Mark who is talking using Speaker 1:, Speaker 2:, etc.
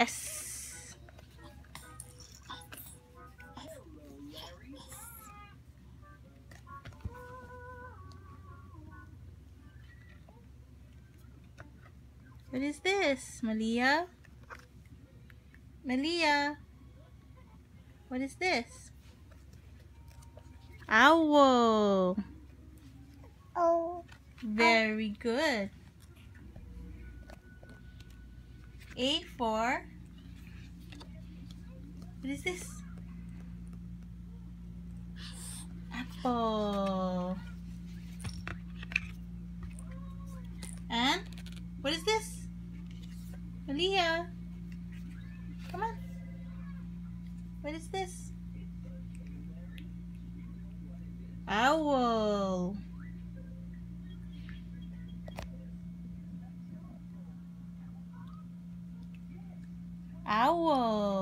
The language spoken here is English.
Speaker 1: S. What is this, Melia? Melia? What is this? Owl.
Speaker 2: Oh.
Speaker 1: Very good. A for what is this? Apple. And what is this? Melia. Come on. What is this? Owl. Owl.